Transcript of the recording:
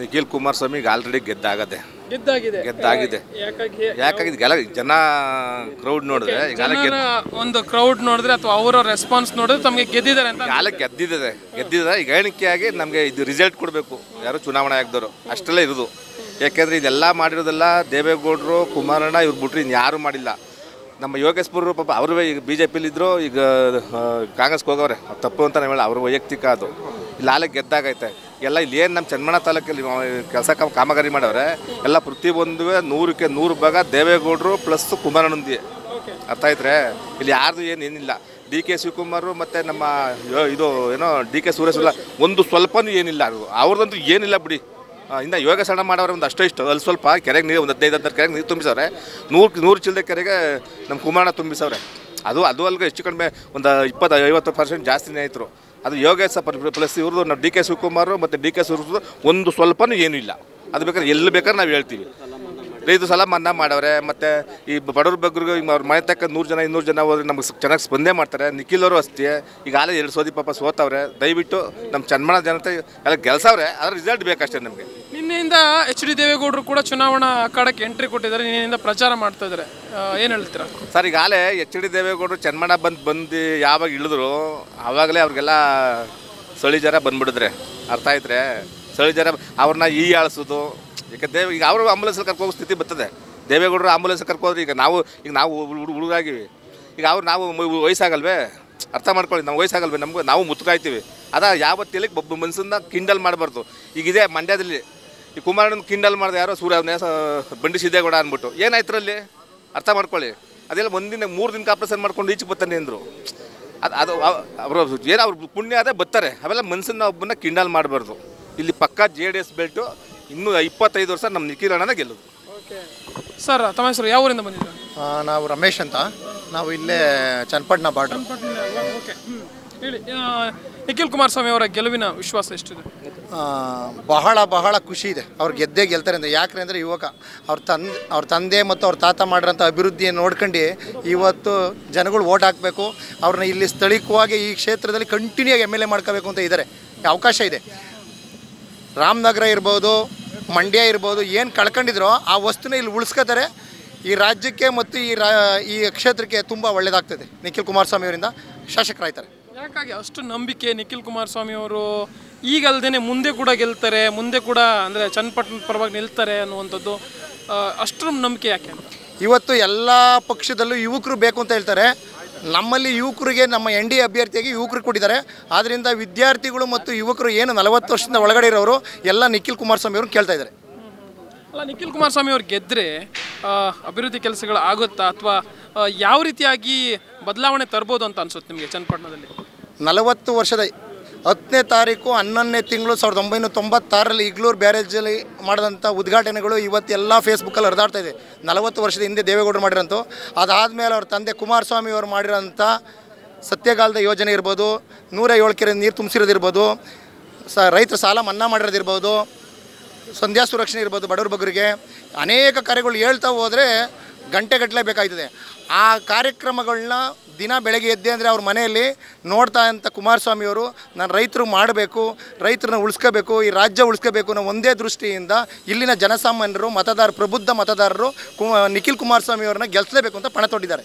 ನಿಖಿಲ್ ಕುಮಾರಸ್ವಾಮಿ ಸ್ವಾಮಿಗೆ ಆಲ್ರೆಡಿ ಗೆದ್ದಾಗದೆ. ಗೆದ್ದಾಗಿದೆ. ಗೆದ್ದಾಗಿದೆ. ಯಾಕಾಗಿ ಯಾಕಾಗಿ ಈಗೆಲ್ಲ ಜನ ಕ್ರೌಡ್ ನೋಡಿದ್ರೆ ಒಂದು ಕ್ರೌಡ್ ನೋಡಿದ್ರೆ ಅಥವಾ ಅವರ ರೆಸ್ಪಾನ್ಸ್ ನೋಡಿದ್ರೆ ತಮಗೆ ಗೆದ್ದಿದ್ದಾರೆ ಅಂತ ಗಾಲಕ್ಕೆ ಗೆದ್ದಿದೆ. ಗೆದ್ದಿದೆ ಈಗ ಎಣಿಕೆಯಾಗಿ ನಮಗೆ ಇದು ರಿಸಲ್ಟ್ ಕೊಡಬೇಕು. ಯಾರು ಚುನಾವಣೆ ಆಗಿದ್ದವರು ಅಷ್ಟೆಲ್ಲ ಇರೋದು. ಯಾಕೆಂದ್ರೆ ಇದೆಲ್ಲ ಮಾಡಿರೋದೆಲ್ಲ ದೇವೇಗೌಡರು ಕುಮಾರಣ್ಣ ಇವ್ರು ಬಿಟ್ರೆ ಯಾರು ಮಾಡಿಲ್ಲ. ನಮ್ಮ ಯೋಗೇಶ್ಪುರರು ಪಾಪ ಅವರು ಈಗ ಬಿ ಜೆ ಪಿಲಿದ್ರು ಈಗ ಆ, ಕಾಂಗ್ರೆಸ್ಗೆ ಹೋಗವ್ರೆ ತಪ್ಪು ಅಂತ ಹೇಳಿ ಅವ್ರ ವೈಯಕ್ತಿಕ ಅದು. ಇಲ್ಲಿ ಆಲೆ ಗೆದ್ದಾಗೈತೆ. ಎಲ್ಲ ಇಲ್ಲಿ ಏನು ನಮ್ಮ ಚನ್ಮಣ ತಾಲೂಕಲ್ಲಿ ಕೆಲಸ ಕಾಮಗಾರಿ ಮಾಡವ್ರೆ ಎಲ್ಲ ಪ್ರತಿಯೊಂದು ನೂರಕ್ಕೆ ನೂರು ಭಾಗ ದೇವೇಗೌಡರು ಪ್ಲಸ್ ಕುಮಾರನಂದಿ. ಅರ್ಥ ಆಯ್ತ್ರೆ? ಇಲ್ಲಿ ಯಾರ್ದು ಏನು ಏನಿಲ್ಲ. ಡಿ ಕೆ ಶಿವಕುಮಾರು ಮತ್ತು ನಮ್ಮ ಇದು ಏನೋ ಡಿ ಕೆ ಸುರೇಶ್ ಒಂದು ಸ್ವಲ್ಪನೂ ಏನಿಲ್ಲ. ಅವ್ರದ್ದಂತೂ ಏನಿಲ್ಲ ಬಿಡಿ. ಆ, ಇನ್ನು ಯೋಗಾಸನ ಮಾಡೋರು ಒಂದು ಅಷ್ಟೇ ಇಷ್ಟು. ಅಲ್ಲಿ ಸ್ವಲ್ಪ ಕೆರೆಗೆ ನೀರು ಒಂದು ಹದಿನೈದು ಹದಿನಾರು ಕೆರೆಗೆ ನೀರು ತುಂಬಿಸವ್ರೆ. ನೂರು ನೂರು ಚಿಲ್ಲದೆ ಕೆರೆಗೆ ನಮ್ಮ ಕುಮಾರಣ ತುಂಬಿಸವ್ರೆ. ಅದು ಅದು ಅಲ್ಲಿಗೆ ಹೆಚ್ಚು ಕಡಿಮೆ ಒಂದು ಇಪ್ಪತ್ತು ಐವತ್ತು ಪರ್ಸೆಂಟ್ ಜಾಸ್ತಿನೇ ಆಯಿತು ಅದು ಯೋಗೇಶ ಪ್ಲಸ್ ಇವ್ರದ್ದು ನಾವು ಡಿ ಕೆ ಶಿವಕುಮಾರ್ ಮತ್ತು ಡಿ ಕೆ ಶಿವಕುಮಾರ್ ಒಂದು ಸ್ವಲ್ಪನೂ ಏನೂ ಇಲ್ಲ. ಅದು ಬೇಕಾದ್ರೆ ಎಲ್ಲಿ ಬೇಕಾದ್ರೆ ನಾವು ಹೇಳ್ತೀವಿ. ಐದು ಸಲ ಮನ್ನಾ ಮಾಡವ್ರೆ ಮತ್ತು ಈ ಬಡವ್ರ ಬಗ್ಗೆ ಅವ್ರ ಮನೆ ತಕ್ಕ ನೂರು ಜನ ಇನ್ನೂರು ಜನ ಹೋದ್ರೆ ನಮಗೆ ಚೆನ್ನಾಗಿ ಸ್ಪಂದನೆ ಮಾಡ್ತಾರೆ. ನಿಖಿಲ್ ಅವರು ಅಷ್ಟೇ. ಈಗ ಆಲೇ ಎರಡು ಸೋದಿ ಪಾಪ ಸೋತವ್ರೆ. ದಯವಿಟ್ಟು ನಮ್ಮ ಚನ್ಮಣ ಜನತೆ ಎಲ್ಲ ಗೆಲ್ಸವ್ರೆ. ಅದ್ರ ರಿಸಲ್ಟ್ ಬೇಕಷ್ಟೇ ನಮಗೆ. ನಿನ್ನೆಯಿಂದ ಎಚ್ ಡಿ ದೇವೇಗೌಡರು ಕೂಡ ಚುನಾವಣಾ ಅಖಾಡಕ್ಕೆ ಎಂಟ್ರಿ ಕೊಟ್ಟಿದ್ದಾರೆ. ನಿನ್ನೆಯಿಂದ ಪ್ರಚಾರ ಮಾಡ್ತಾ ಇದ್ದಾರೆ. ಏನು ಹೇಳ್ತೀರಾ? ಸರ್ ಈಗಾಗಲೇ ಎಚ್ ಡಿ ದೇವೇಗೌಡರು ಚನ್ಮಣ ಬಂದು ಬಂದು ಯಾವಾಗ ಇಳಿದ್ರು ಆವಾಗಲೇ ಅವ್ರಿಗೆಲ್ಲ ಸಳಿ ಜರ ಬಂದ್ಬಿಡಿದ್ರೆ ಅರ್ಥ ಆಯ್ತ್ರೆ. ಸಳಿ ಜರ ಅವ್ರನ್ನ ಈ ಆಳಿಸೋದು ಈಗ ದೇವ, ಈಗ ಅವರು ಆಂಬುಲೆನ್ಸಲ್ಲಿ ಕರ್ಕೊ ಸ್ಥಿತಿ ಬರ್ತದೆ. ದೇವೇಗೌಡರು ಆಂಬುಲೆನ್ಸ್ ಕರ್ಕೋದ್ರೆ ಈಗ ನಾವು ಈಗ ನಾವು ಹುಡುಗರಾಗಿವಿ. ಈಗ ಅವ್ರು ನಾವು ವಯಸ್ಸಾಗಲ್ವೇ? ಅರ್ಥ ಮಾಡ್ಕೊಳ್ಳಿ, ನಾವು ವಯಸ್ಸಾಗಲ್ವೇ? ನಮ್ಗೆ, ನಾವು ಮುತ್ಕಾಯ್ತೀವಿ ಅದ ಯಾವತ್ತೇಳಿ ಒಬ್ಬ ಮನ್ಸನ್ನ ಕಿಂಡಲ್ ಮಾಡಬಾರ್ದು. ಈಗ ಇದೆ ಮಂಡ್ಯದಲ್ಲಿ, ಈ ಕುಮಾರಣ್ಣನ ಕಿಂಡಲ್ ಮಾಡಿದೆ ಯಾರೋ ಸೂರ್ಯ ಬಂಡಿ ಸಿದ್ದೇಗೌಡ ಅಂದ್ಬಿಟ್ಟು. ಏನಾಯ್ತರಲ್ಲಿ ಅರ್ಥ ಮಾಡ್ಕೊಳ್ಳಿ. ಅದೆಲ್ಲ ಒಂದಿನ, ಮೂರು ದಿನಕ್ಕೆ ಆಪ್ರೇಷನ್ ಮಾಡ್ಕೊಂಡು ಈಚೆ ಬರ್ತಾನೆ ಅಂದರು. ಅದು ಅದು ಅವರು ಏನು ಅವ್ರ ಪುಣ್ಯ ಅದೇ ಬರ್ತಾರೆ. ಅವೆಲ್ಲ ಮನ್ಸನ್ನ ಒಬ್ಬನ ಕಿಂಡಲ್ ಮಾಡಬಾರ್ದು. ಇಲ್ಲಿ ಪಕ್ಕ ಜೆ ಡಿ ಎಸ್ ಬೆಲ್ಟು ಇನ್ನೂ ಇಪ್ಪತ್ತೈದು ವರ್ಷ ನಮ್ಮ ನಿಖಿಲ್ ಅಣ್ಣನ ಗೆಲ್ಲೋದು. ಸರ್ ತಮ್ಮ ಹೆಸರು ಯಾವ ಊರಿಂದ ಬಂದಿದ್ದೀರಾ? ಆ, ನಾವು ರಮೇಶ್ ಅಂತ. ನಾವು ಇಲ್ಲೇ ಚನ್ನಪಟ್ಟಣ ಬಾರ್ಡ್ರ್ ಓಕೆ ಹೇಳಿ ಆ, ನಿಖಿಲ್ ಕುಮಾರಸ್ವಾಮಿ ಅವರ ಗೆಲುವಿನ ವಿಶ್ವಾಸ ಎಷ್ಟಿದೆ? ಬಹಳ ಬಹಳ ಖುಷಿ ಇದೆ. ಅವ್ರು ಗೆದ್ದೇ ಗೆಲ್ತಾರೆ ಅಂತ ಯಾಕೆ ಅಂದರೆ ಯುವಕ ಅವ್ರ ತಂದೆ ಅವ್ರ ತಂದೆ ಮತ್ತು ಅವ್ರ ತಾತ ಮಾಡಿರೋಂಥ ಅಭಿವೃದ್ಧಿಯನ್ನು ನೋಡ್ಕೊಂಡು ಇವತ್ತು ಜನಗಳು ಓಟ್ ಹಾಕಬೇಕು. ಅವ್ರನ್ನ ಇಲ್ಲಿ ಸ್ಥಳೀಯವಾಗಿ ಈ ಕ್ಷೇತ್ರದಲ್ಲಿ ಕಂಟಿನ್ಯೂ ಆಗಿ ಎಂ ಎಲ್ ಎ ಮಾಡ್ಕೋಬೇಕು ಅಂತ ಇದ್ದಾರೆ ಅವಕಾಶ ಇದೆ. ರಾಮನಗರ ಇರ್ಬೋದು ಮಂಡ್ಯ ಇರ್ಬೋದು ಏನು ಕಳ್ಕೊಂಡಿದ್ರೋ ಆ ವಸ್ತುನ ಇಲ್ಲಿ ಉಳಿಸ್ಕೋತಾರೆ. ಈ ರಾಜ್ಯಕ್ಕೆ ಮತ್ತು ಈ ರಾ ಈ ಕ್ಷೇತ್ರಕ್ಕೆ ತುಂಬ ಒಳ್ಳೆಯದಾಗ್ತದೆ ನಿಖಿಲ್ ಕುಮಾರಸ್ವಾಮಿ ಅವರಿಂದ ಶಾಸಕರಾಯ್ತಾರೆ ಯಾಕಾಗಿ ಅಷ್ಟು ನಂಬಿಕೆ ನಿಖಿಲ್ ಕುಮಾರಸ್ವಾಮಿ ಅವರು? ಈಗಲ್ದೇ ಮುಂದೆ ಕೂಡ ಗೆಲ್ತಾರೆ ಮುಂದೆ ಕೂಡ ಅಂದರೆ ಚನ್ನಪಟ್ಟಣ ಪರವಾಗಿ ನಿಲ್ತಾರೆ ಅನ್ನುವಂಥದ್ದು ಅಷ್ಟು ಅಷ್ಟರ ನಂಬಿಕೆ ಯಾಕೆ ಇವತ್ತು ಎಲ್ಲ ಪಕ್ಷದಲ್ಲೂ ಯುವಕರು ಬೇಕು ಅಂತ ಹೇಳ್ತಾರೆ. ನಮ್ಮಲ್ಲಿ ಯುವಕರಿಗೆ ನಮ್ಮ ಎನ್ ಡಿ ಅಭ್ಯರ್ಥಿಯಾಗಿ ಯುವಕರು ಕೊಟ್ಟಿದ್ದಾರೆ. ಆದ್ದರಿಂದ ವಿದ್ಯಾರ್ಥಿಗಳು ಮತ್ತು ಯುವಕರು ಏನು ನಲವತ್ತು ವರ್ಷದಿಂದ ಒಳಗಡೆ ಇರೋರು ಎಲ್ಲ ನಿಖಿಲ್ ಕುಮಾರಸ್ವಾಮಿ ಅವರು ಕೇಳ್ತಾ ಇದ್ದಾರೆ. ಅಲ್ಲ ನಿಖಿಲ್ ಕುಮಾರಸ್ವಾಮಿ ಅವ್ರು ಗೆದ್ದರೆ ಅಭಿವೃದ್ಧಿ ಕೆಲಸಗಳು ಆಗುತ್ತಾ? ಅಥವಾ ಯಾವ ರೀತಿಯಾಗಿ ಬದಲಾವಣೆ ತರ್ಬೋದು ಅಂತ ಅನ್ಸುತ್ತೆ ನಿಮಗೆ ಚನ್ನಪಟ್ಟಣದಲ್ಲಿ? ನಲವತ್ತು ವರ್ಷದ ಹತ್ತನೇ ತಾರೀಕು ಹನ್ನೊಂದನೇ ತಿಂಗಳು ಸಾವಿರದ ಒಂಬೈನೂರ ತೊಂಬತ್ತಾರರಲ್ಲಿ ಇಗ್ಲೂರು ಬ್ಯಾರೇಜಲ್ಲಿ ಮಾಡಿದಂಥ ಉದ್ಘಾಟನೆಗಳು ಇವತ್ತೆಲ್ಲ ಫೇಸ್ಬುಕ್ಕಲ್ಲಿ ಹರಿದಾಡ್ತಾ ಇದೆ. ನಲವತ್ತು ವರ್ಷದ ಹಿಂದೆ ದೇವೇಗೌಡರು ಮಾಡಿರೋಂಥ ಅದಾದಮೇಲೆ ಅವ್ರ ತಂದೆ ಕುಮಾರಸ್ವಾಮಿ ಅವರು ಮಾಡಿರೋಂಥ ಸತ್ಯಗಾಲದ ಯೋಜನೆ ಇರ್ಬೋದು, ನೂರ ಏಳು ಕೆರೆ ನೀರು ತುಂಬಿಸಿರೋದಿರ್ಬೋದು, ಸ ರೈತರ ಸಾಲ ಮನ್ನಾ ಮಾಡಿರೋದಿರ್ಬೋದು, ಸಂಧ್ಯಾ ಸುರಕ್ಷಣೆ ಇರ್ಬೋದು ಬಡವ್ರ ಬಗ್ಗರಿಗೆ. ಅನೇಕ ಕಾರ್ಯಗಳು ಹೇಳ್ತಾ ಹೋದರೆ ಗಂಟೆಗಟ್ಟಲೆ ಬೇಕಾಯ್ತದೆ ಆ ಕಾರ್ಯಕ್ರಮಗಳನ್ನ ದಿನ ಬೆಳಗ್ಗೆ ಎದ್ದೆ ಅಂದರೆ ಅವ್ರ ಮನೆಯಲ್ಲಿ ನೋಡ್ತಾ ಅಂತ ಕುಮಾರಸ್ವಾಮಿಯವರು, ನಾನು ರೈತರು ಮಾಡಬೇಕು, ರೈತರನ್ನ ಉಳಿಸ್ಕೋಬೇಕು, ಈ ರಾಜ್ಯ ಉಳಿಸ್ಕೋಬೇಕು ಅನ್ನೋ ಒಂದೇ ದೃಷ್ಟಿಯಿಂದ ಇಲ್ಲಿನ ಜನಸಾಮಾನ್ಯರು ಮತದಾರ ಪ್ರಬುದ್ಧ ಮತದಾರರು, ಕು ನಿಖಿಲ್ ಕುಮಾರಸ್ವಾಮಿ ಅವ್ರನ್ನ ಗೆಲ್ಲಿಸಲೇಬೇಕು ಅಂತ ಪಣ ತೊಟ್ಟಿದ್ದಾರೆ.